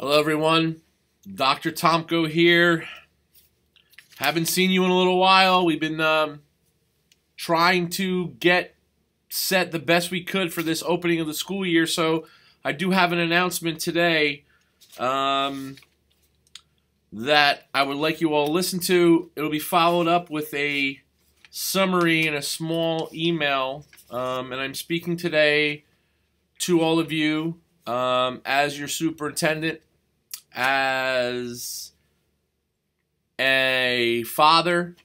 Hello, everyone. Dr. Tomko here. Haven't seen you in a little while. We've been um, trying to get set the best we could for this opening of the school year. So I do have an announcement today um, that I would like you all to listen to. It'll be followed up with a summary and a small email. Um, and I'm speaking today to all of you um, as your superintendent, as a father,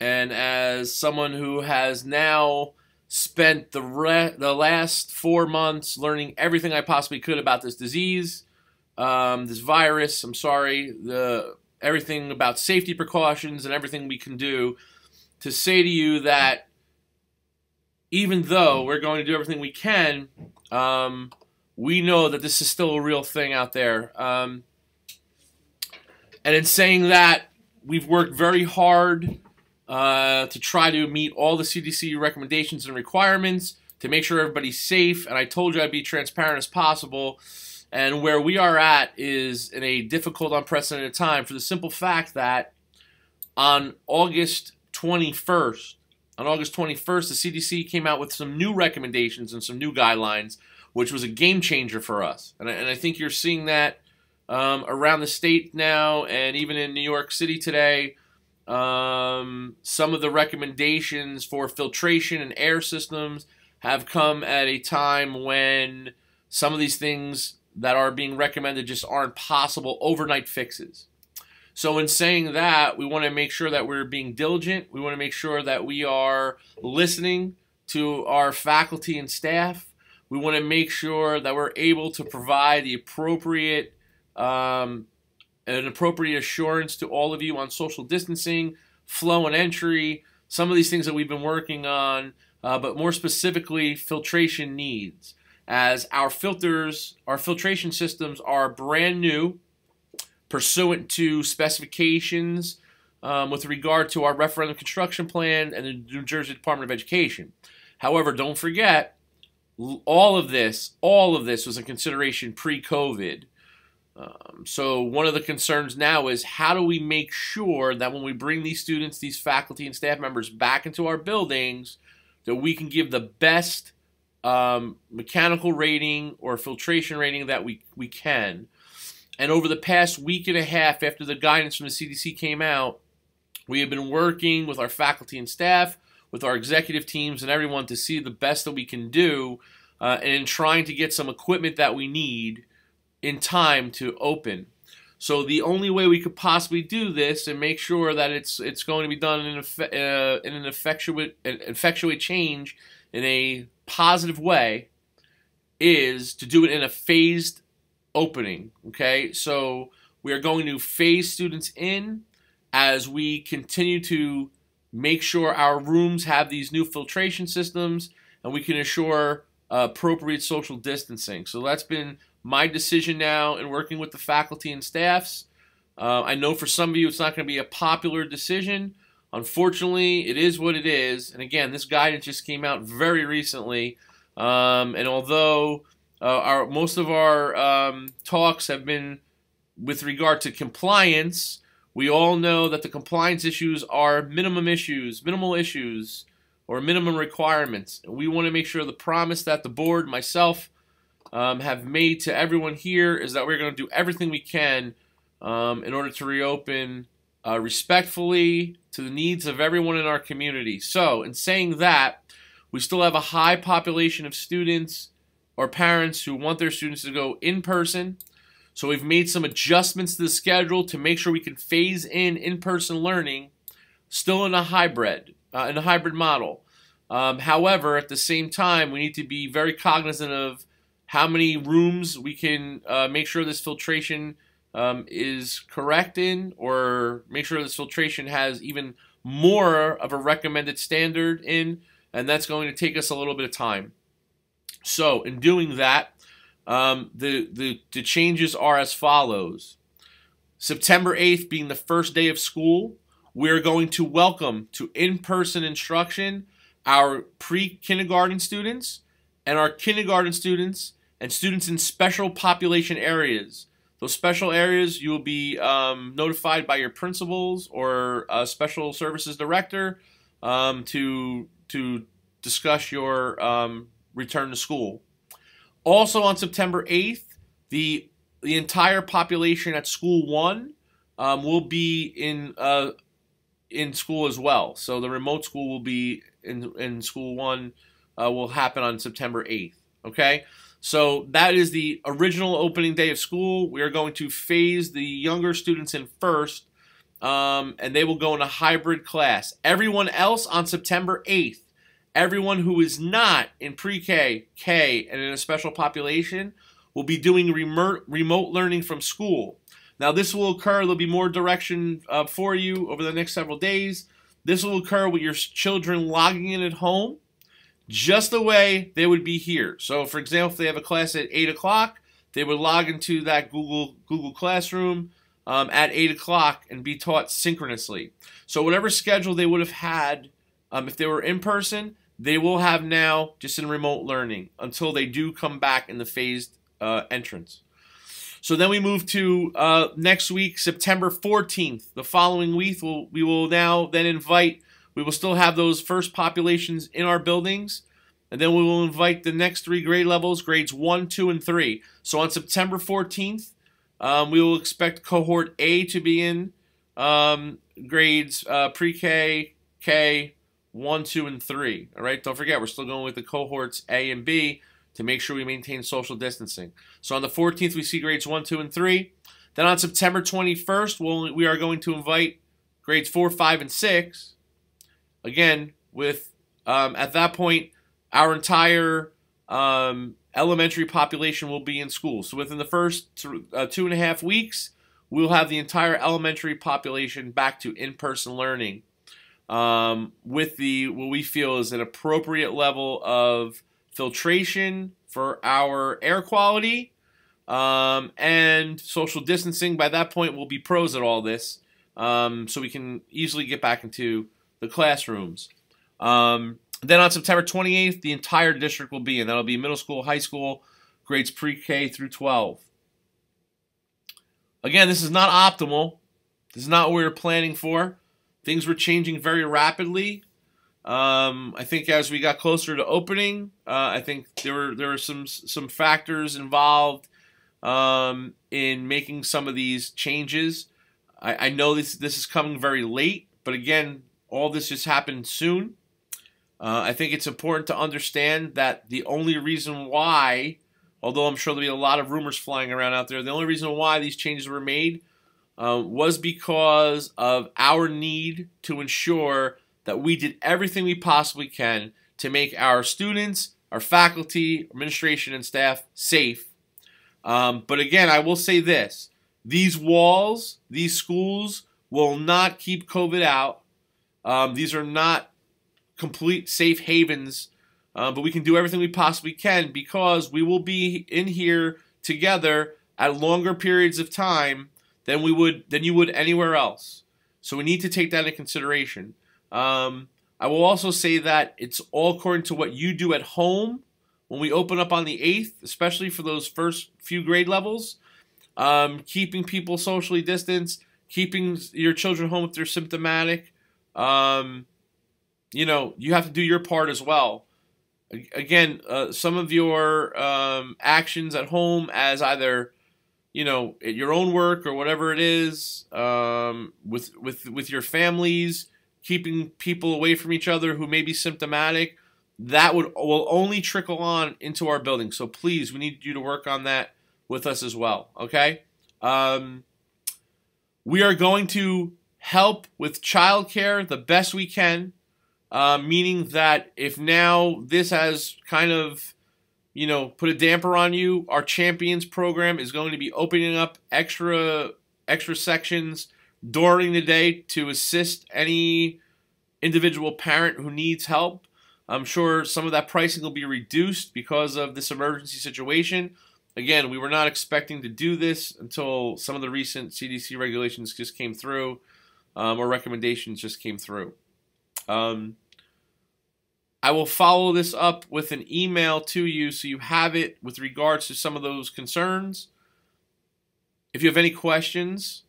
and as someone who has now spent the re- the last four months learning everything I possibly could about this disease, um, this virus. I'm sorry, the everything about safety precautions and everything we can do to say to you that even though we're going to do everything we can, um, we know that this is still a real thing out there. Um, and in saying that, we've worked very hard uh, to try to meet all the CDC recommendations and requirements to make sure everybody's safe. And I told you I'd be transparent as possible. And where we are at is in a difficult, unprecedented time for the simple fact that on August 21st, on August 21st, the CDC came out with some new recommendations and some new guidelines, which was a game changer for us. And I, and I think you're seeing that um, around the state now, and even in New York City today. Um, some of the recommendations for filtration and air systems have come at a time when some of these things that are being recommended just aren't possible overnight fixes. So, in saying that, we want to make sure that we're being diligent. We want to make sure that we are listening to our faculty and staff. We want to make sure that we're able to provide the appropriate um, an appropriate assurance to all of you on social distancing, flow and entry, some of these things that we've been working on, uh, but more specifically, filtration needs. As our filters, our filtration systems are brand new pursuant to specifications um, with regard to our referendum construction plan and the New Jersey Department of Education. However, don't forget, all of this, all of this was a consideration pre-COVID. Um, so one of the concerns now is how do we make sure that when we bring these students, these faculty and staff members back into our buildings, that we can give the best um, mechanical rating or filtration rating that we, we can. And over the past week and a half after the guidance from the CDC came out, we have been working with our faculty and staff, with our executive teams and everyone to see the best that we can do uh, and in trying to get some equipment that we need in time to open. So the only way we could possibly do this and make sure that it's it's going to be done in, uh, in an effectuate effectuate change in a positive way is to do it in a phased opening. Okay, so we are going to phase students in as we continue to make sure our rooms have these new filtration systems and we can assure appropriate social distancing. So that's been my decision now in working with the faculty and staffs. Uh, I know for some of you it's not going to be a popular decision. Unfortunately, it is what it is. And again, this guidance just came out very recently. Um, and although uh, our most of our um, talks have been with regard to compliance, we all know that the compliance issues are minimum issues, minimal issues, or minimum requirements. We want to make sure the promise that the board, myself, um, have made to everyone here is that we're going to do everything we can um, in order to reopen uh, respectfully to the needs of everyone in our community. So, in saying that, we still have a high population of students or parents who want their students to go in person. So, we've made some adjustments to the schedule to make sure we can phase in in person learning still in a hybrid, uh, in a hybrid model. Um, however, at the same time, we need to be very cognizant of how many rooms we can uh, make sure this filtration um, is correct in, or make sure this filtration has even more of a recommended standard in, and that's going to take us a little bit of time. So, in doing that, um, the, the, the changes are as follows. September 8th being the first day of school, we're going to welcome to in person instruction our pre kindergarten students and our kindergarten students and students in special population areas, Those special areas, you will be um, notified by your principals or a special services director um, to to discuss your um, return to school. Also on September 8th, the the entire population at School One um, will be in uh, in school as well. So the remote school will be in in School One uh, will happen on September 8th. Okay. So that is the original opening day of school. We are going to phase the younger students in first, um, and they will go in a hybrid class. Everyone else on September 8th, everyone who is not in pre-K, K, and in a special population will be doing remote, remote learning from school. Now this will occur, there'll be more direction uh, for you over the next several days. This will occur with your children logging in at home just the way they would be here. So, for example, if they have a class at 8 o'clock, they would log into that Google Google Classroom um, at 8 o'clock and be taught synchronously. So, whatever schedule they would have had um, if they were in person, they will have now just in remote learning until they do come back in the phased uh, entrance. So then we move to uh, next week, September 14th. The following week, we'll, we will now then invite we will still have those first populations in our buildings. And then we will invite the next three grade levels, grades 1, 2, and 3. So on September 14th, um, we will expect cohort A to be in um, grades uh, pre-K, K, 1, 2, and 3. All right, don't forget, we're still going with the cohorts A and B to make sure we maintain social distancing. So on the 14th, we see grades 1, 2, and 3. Then on September 21st, we'll, we are going to invite grades 4, 5, and 6 again, with um, at that point, our entire um, elementary population will be in school. So within the first uh, two and a half weeks, we'll have the entire elementary population back to in-person learning um, with the what we feel is an appropriate level of filtration for our air quality um, and social distancing. By that point, we'll be pros at all this, um, so we can easily get back into the classrooms. Um, then on September 28th, the entire district will be in. That'll be middle school, high school, grades pre-K through 12. Again, this is not optimal. This is not what we were planning for. Things were changing very rapidly. Um, I think as we got closer to opening, uh, I think there were there were some some factors involved um, in making some of these changes. I, I know this this is coming very late, but again, all this just happened soon. Uh, I think it's important to understand that the only reason why, although I'm sure there'll be a lot of rumors flying around out there, the only reason why these changes were made uh, was because of our need to ensure that we did everything we possibly can to make our students, our faculty, administration, and staff safe. Um, but again, I will say this these walls, these schools will not keep COVID out. Um, these are not complete safe havens, uh, but we can do everything we possibly can because we will be in here together at longer periods of time than we would than you would anywhere else. So we need to take that into consideration. Um, I will also say that it's all according to what you do at home when we open up on the 8th, especially for those first few grade levels. Um, keeping people socially distanced, keeping your children home if they're symptomatic, um, you know, you have to do your part as well. Again, uh, some of your um, actions at home, as either you know at your own work or whatever it is, um, with with with your families, keeping people away from each other who may be symptomatic, that would will only trickle on into our building. So please, we need you to work on that with us as well. Okay. Um, we are going to help with childcare the best we can, uh, meaning that if now this has kind of, you know, put a damper on you, our champions program is going to be opening up extra extra sections during the day to assist any individual parent who needs help. I'm sure some of that pricing will be reduced because of this emergency situation. Again, we were not expecting to do this until some of the recent CDC regulations just came through um, or recommendations just came through. Um, I will follow this up with an email to you so you have it with regards to some of those concerns. If you have any questions,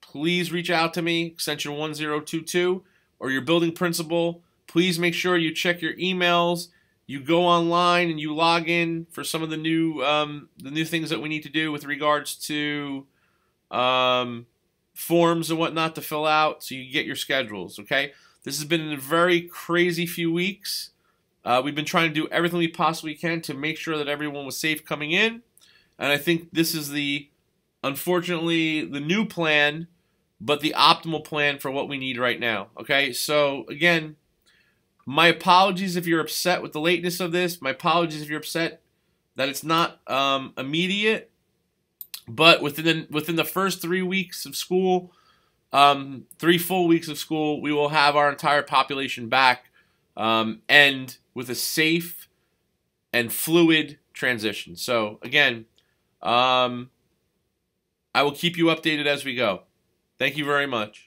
please reach out to me, extension 1022, or your building principal. Please make sure you check your emails. You go online and you log in for some of the new um, the new things that we need to do with regards to um, forms and whatnot to fill out, so you get your schedules. Okay, this has been a very crazy few weeks. Uh, we've been trying to do everything we possibly can to make sure that everyone was safe coming in, and I think this is the unfortunately the new plan but the optimal plan for what we need right now. Okay, so again, my apologies if you're upset with the lateness of this. My apologies if you're upset that it's not um, immediate. But within the, within the first three weeks of school, um, three full weeks of school, we will have our entire population back, um, and with a safe and fluid transition. So again, um, I will keep you updated as we go. Thank you very much.